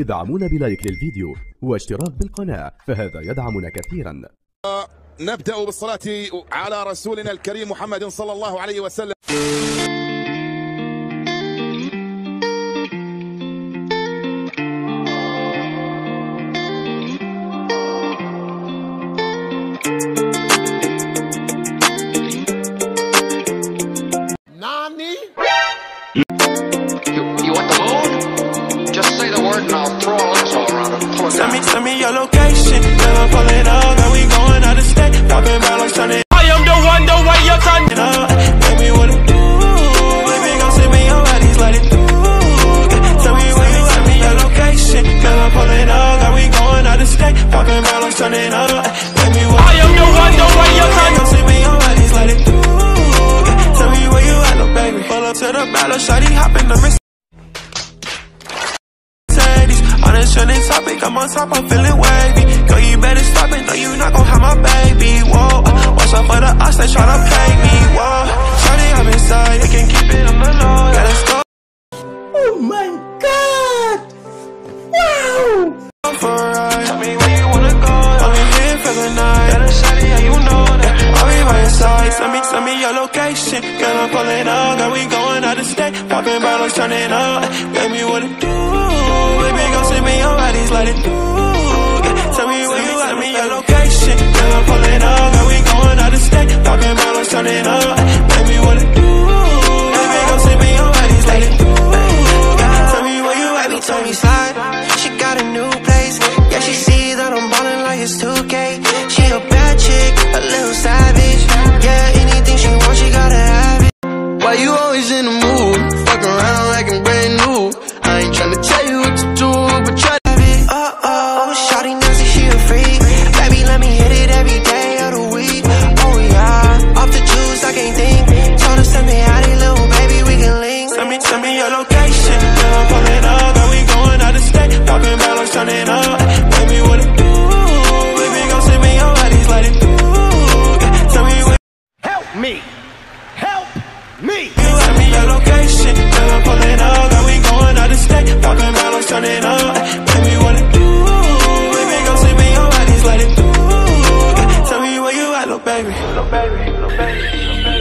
ادعمونا بلايك للفيديو واشتراك بالقناة فهذا يدعمنا كثيرا نبدأ بالصلاة على رسولنا الكريم محمد صلى الله عليه وسلم Nani? You, you want the moon? Just say the word and I'll throw a lasso around it and pull me, down. send me your location. Then I'm pulling up and we going out of state. Popping bottles, turning. I am the one, the way you're turning up. Tell me what it do. Baby, gon' send me your bodies, let it do. Tell me where you send me your location. Then I'm pulling up and we going out of state. Popping bottles, turning up. Tell me what I am the one, the way you're turning. Send me your bodies, let it do. Tell me where you at, little baby. Pull up to the battle, shawty hop in the Mercedes. A trending topic, I'm on top, I'm feeling wavy. Girl, you better stop it, no, you not gon' have my baby. Whoa, watch out for the odds, they tryna pay me. Whoa, shawty, I'm inside, you can keep it on the low. Yeah, let's. Oh my god! Wow! For a ride. Tell me where you wanna go. I'm here for the night. Yeah, the shawty, yeah, you know that. I'll be by your side. Send me, send me your location. Girl, I'm pulling up, girl, we going out of state. Popping bottles, turning up. Baby, what it do? Pulling me your body, letting do. Yeah. Tell me where you at, me your location. Now I'm pulling up, and we going out of state. Popping bottles, turning up. Baby, what it do? Baby, go send me your body's letting do. Yeah. Tell me where you at, me tell me slide. She got a new place. Yeah, she see that I'm ballin' like it's 2K. She a bad chick, a little savage. Yeah, anything she wants, she gotta have. Why you always in the mood? me. Help me. You let me your location. Girl, I'm pulling up. And we going out of state. Walking around, I'm turning up. Baby, what to do? Baby, go see me. Your body's letting through. Tell me where you at, little baby. Little baby, little baby, little baby.